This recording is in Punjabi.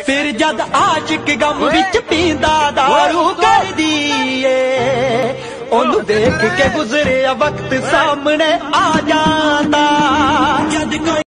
ਫਿਰ ਜਦ ਆਸ਼ਿਕ ਗਮ ਵਿੱਚ ਪੀਂਦਾ ਦਾਰੂ ਕਰਦੀ ਏ ਉਹਨੂੰ ਦੇਖ ਕੇ ਗੁਜ਼ਰਿਆ ਵਕਤ ਸਾਹਮਣੇ ਆ ਜਾ।